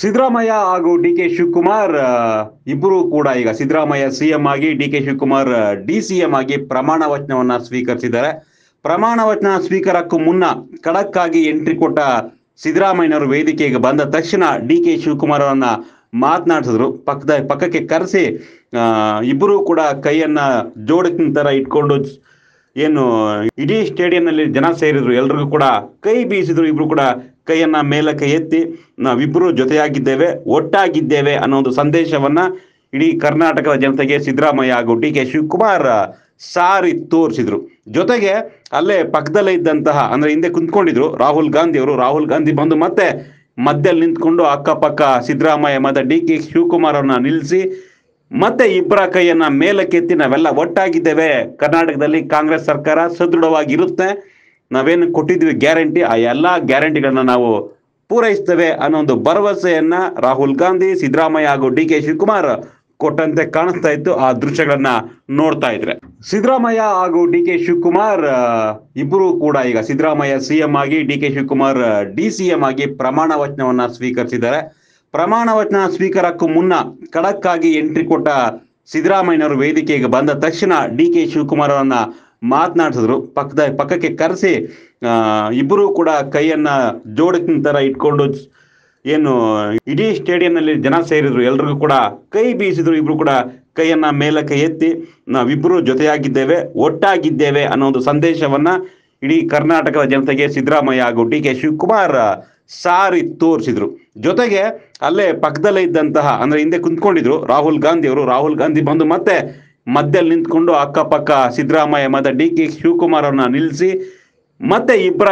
ಸಿದ್ದರಾಮಯ್ಯ ಹಾಗೂ D K Shivakumar ಇಬ್ಬರು ಕೂಡ ಈಗ ಸಿದ್ದರಾಮಯ್ಯ ಸಿಎಂ ಆಗಿ, D K Shivakumar D C M ಆಗಿ ಪ್ರಮಾಣ ವಚನವನ್ನ ಸ್ವೀಕರಿಸಿದ್ದಾರೆ. ಪ್ರಮಾಣ ವಚನ ಸ್ವೀಕಾರಕ್ಕೂ ಮುನ್ನ ಖಡಕ್ ಎಂಟ್ರಿ ಕೊಟ್ಟ ಸಿದ್ದರಾಮಯ್ಯನವರು ವೇದಿಕೆಗೆ ಬಂದ ತಕ್ಷಣ ಡಿ ಕೆ ಶಿವಕುಮಾರ್ ಅವರನ್ನ ಮಾತನಾಡಿಸಿದ್ರು. ಪಕ್ಕದ, ಪಕ್ಕಕ್ಕೆ ಕರೆಸಿ ಇಬ್ಬರು ಕೂಡ ಕೈಯನ್ನ ಜೋಡಕಿನ ತರ ಇಟ್ಕೊಂಡು ಏನು, ಇಡೀ ಸ್ಟೇಡಿಯಂನಲ್ಲಿ ಜನ ಸೇರಿದ್ರು. ಎಲ್ರಿಗೂ ಕೂಡ ಕೈ ಬೀಸಿದ್ರು. ಇಬ್ರು ಕೂಡ ಕೈಯನ್ನ ಮೇಲಕ್ಕೆ ಎತ್ತಿ ನಾವಿಬ್ಬರು ಜೊತೆಯಾಗಿದ್ದೇವೆ, ಒಟ್ಟಾಗಿದ್ದೇವೆ ಅನ್ನೋ ಒಂದು ಸಂದೇಶವನ್ನ ಇಡೀ ಕರ್ನಾಟಕದ ಜನತೆಗೆ ಸಿದ್ದರಾಮಯ್ಯ ಹಾಗೂ ಡಿ ಕೆ ಶಿವಕುಮಾರ್ ಸಾರಿ ತೋರಿಸಿದ್ರು. ಜೊತೆಗೆ ಅಲ್ಲೇ ಪಕ್ಕದಲ್ಲೇ ಇದ್ದಂತಹ, ಅಂದ್ರೆ ಹಿಂದೆ ಕುಂತ್ಕೊಂಡಿದ್ರು, ರಾಹುಲ್ ಗಾಂಧಿ ಅವರು. ರಾಹುಲ್ ಗಾಂಧಿ ಬಂದು ಮತ್ತೆ ಮಧ್ಯದಲ್ಲಿ ನಿಂತ್ಕೊಂಡು ಅಕ್ಕಪಕ್ಕ ಸಿದ್ದರಾಮಯ್ಯ ಮತ್ತೆ ಡಿ ಕೆ ಶಿವಕುಮಾರ್ ಅವ್ರನ್ನ ನಿಲ್ಲಿಸಿ ಮತ್ತೆ ಇಬ್ಬರ ಕೈಯನ್ನ ಮೇಲಕ್ಕೆತ್ತಿ ನಾವೆಲ್ಲ ಒಟ್ಟಾಗಿದ್ದೇವೆ. ಕರ್ನಾಟಕದಲ್ಲಿ ಕಾಂಗ್ರೆಸ್ ಸರ್ಕಾರ ಸದೃಢವಾಗಿರುತ್ತೆ. ನಾವೇನು ಕೊಟ್ಟಿದ್ವಿ ಗ್ಯಾರಂಟಿ, ಆ ಎಲ್ಲಾ ಗ್ಯಾರಂಟಿಗಳನ್ನ ನಾವು ಪೂರೈಸ್ತೇವೆ ಅನ್ನೋ ಒಂದು ಭರವಸೆಯನ್ನ ರಾಹುಲ್ ಗಾಂಧಿ, ಸಿದ್ದರಾಮಯ್ಯ ಹಾಗೂ ಡಿ ಕೆ ಶಿವಕುಮಾರ್ ಕೊಟ್ಟಂತೆ ಕಾಣಿಸ್ತಾ ಇತ್ತು. ಆ ದೃಶ್ಯಗಳನ್ನ ನೋಡ್ತಾ ಇದ್ರೆ. ಸಿದ್ದರಾಮಯ್ಯ ಹಾಗೂ ಡಿ ಕೆ ಶಿವಕುಮಾರ್ ಇಬ್ಬರು ಕೂಡ ಈಗ ಸಿದ್ದರಾಮಯ್ಯ ಸಿಎಂ ಆಗಿ, D K Shivakumar, D C M ಆಗಿ ಪ್ರಮಾಣ ವಚನವನ್ನ ಸ್ವೀಕರಿಸಿದ್ದಾರೆ. ಪ್ರಮಾಣ ವಚನ ಸ್ವೀಕಾರಕ್ಕೂ ಮುನ್ನ ಖಡಕ್ ಆಗಿ ಎಂಟ್ರಿ ಕೊಟ್ಟ ಸಿದ್ದರಾಮಯ್ಯನವರು ವೇದಿಕೆಗೆ ಬಂದ ತಕ್ಷಣ ಡಿ ಕೆ ಶಿವಕುಮಾರ್ ಅವರನ್ನ ಮಾತನಾಡಿಸಿದ್ರು. ಪಕ್ಕದ ಪಕ್ಕಕ್ಕೆ ಕರೆಸಿ ಇಬ್ಬರು ಕೂಡ ಕೈಯನ್ನ ಜೋಡಕಿನ ತರ ಇಟ್ಕೊಂಡು ಏನು ಇಡೀ ಸ್ಟೇಡಿಯಂನಲ್ಲಿ ಜನ ಸೇರಿದ್ರು. ಎಲ್ರಿಗೂ ಕೂಡ ಕೈ ಬೀಸಿದ್ರು. ಇಬ್ರು ಕೂಡ ಕೈಯನ್ನ ಮೇಲಕ್ಕೆ ಎತ್ತಿ ನಾವಿಬ್ಬರು ಜೊತೆಯಾಗಿದ್ದೇವೆ, ಒಟ್ಟಾಗಿದ್ದೇವೆ ಅನ್ನೋ ಒಂದು ಸಂದೇಶವನ್ನ ಇಡೀ ಕರ್ನಾಟಕದ ಜನತೆಗೆ ಸಿದ್ದರಾಮಯ್ಯ ಹಾಗೂ ಡಿ ಕೆ ಶಿವಕುಮಾರ್ ಸಾರಿ ತೋರಿಸಿದ್ರು. ಜೊತೆಗೆ ಅಲ್ಲೇ ಪಕ್ಕದಲ್ಲೇ ಇದ್ದಂತಹ, ಅಂದ್ರೆ ಹಿಂದೆ ಕುಂತ್ಕೊಂಡಿದ್ರು, ರಾಹುಲ್ ಗಾಂಧಿ ಅವರು ರಾಹುಲ್ ಗಾಂಧಿ ಬಂದು ಮತ್ತೆ ಮಧ್ಯದಲ್ಲಿ ನಿಂತ್ಕೊಂಡು ಅಕ್ಕಪಕ್ಕ ಸಿದ್ದರಾಮಯ್ಯ ಮತ್ತೆ ಡಿ ಕೆ ಶಿವಕುಮಾರ್ ಅವ್ರನ್ನ ನಿಲ್ಲಿಸಿ ಮತ್ತೆ ಇಬ್ಬರ